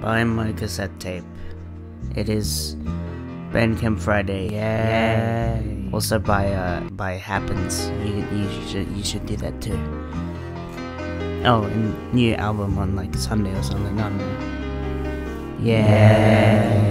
buy my cassette tape. It is Ben Bandcamp Friday. Yeah, Also by uh by Happens. You you should you should do that too. Oh, and new album on like Sunday or something. I don't. Yeah.